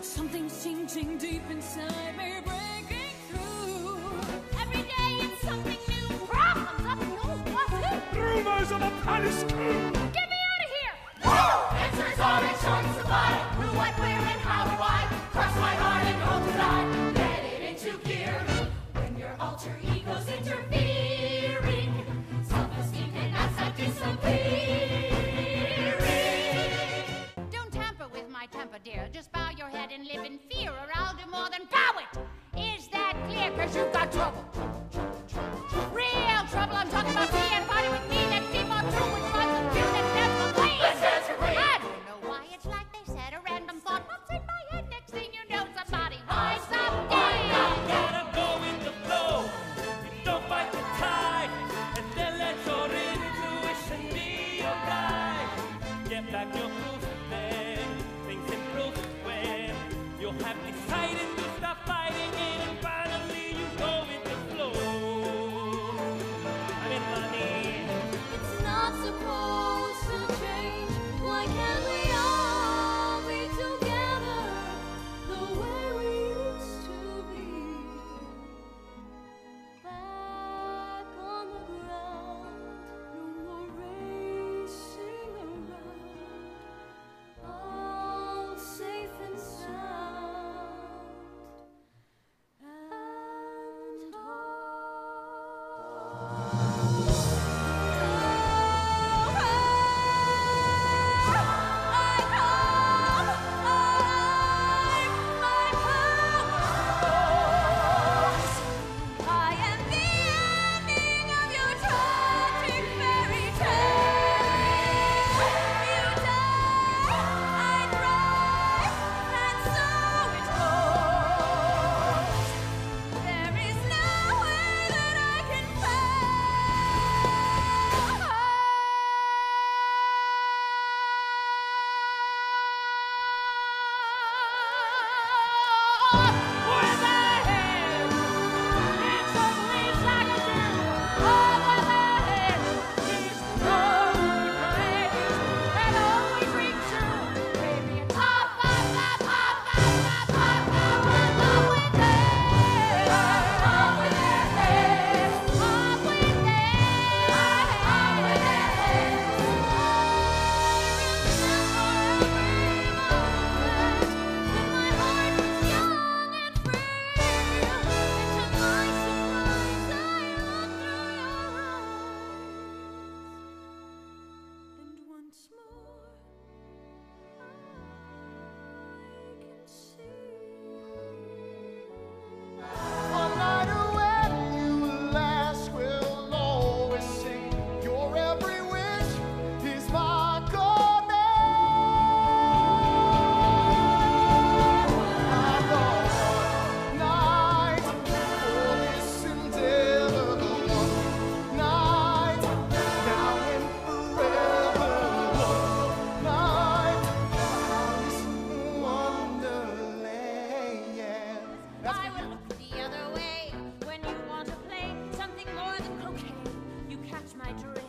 Something's changing deep inside me, Rumors of a palace. Get me out of here! Answers supply. What, where, and how. Cross my heart and to die. Get it into gear when your alter egos interfere. And live in fear, or I'll do more than bow it. Is that clear? Cause you've got trouble. have decided my dream.